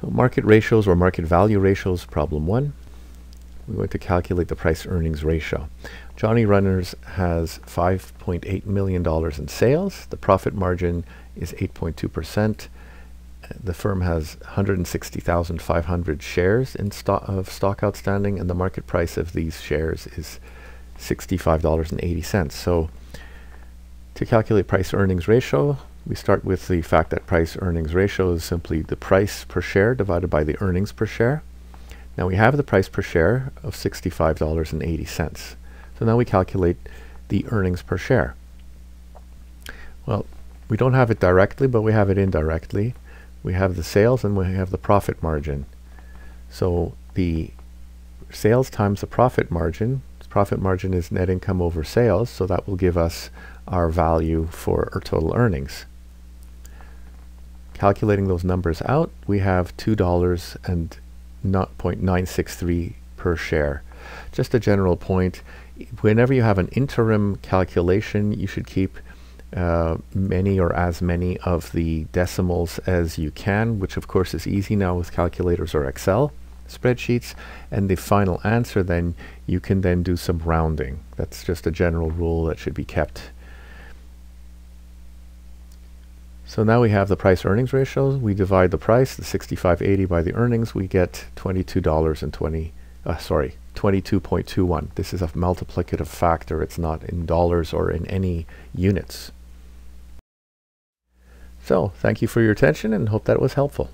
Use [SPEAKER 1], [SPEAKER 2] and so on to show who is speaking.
[SPEAKER 1] So market ratios or market value ratios, problem one. We're going to calculate the price earnings ratio. Johnny Runner's has $5.8 million in sales. The profit margin is 8.2%. The firm has 160,500 shares in stock of stock outstanding, and the market price of these shares is $65.80. So to calculate price earnings ratio, we start with the fact that price earnings ratio is simply the price per share divided by the earnings per share. Now we have the price per share of $65.80. So now we calculate the earnings per share. Well, we don't have it directly, but we have it indirectly. We have the sales and we have the profit margin. So the sales times the profit margin, profit margin is net income over sales, so that will give us our value for our total earnings. Calculating those numbers out, we have $2 and 0.963 per share. Just a general point, whenever you have an interim calculation, you should keep uh, many or as many of the decimals as you can, which of course is easy now with calculators or Excel spreadsheets. And the final answer then, you can then do some rounding. That's just a general rule that should be kept So now we have the price earnings ratio. We divide the price, the 65.80 by the earnings, we get $22.20, uh, sorry, 22.21. This is a multiplicative factor. It's not in dollars or in any units. So thank you for your attention and hope that was helpful.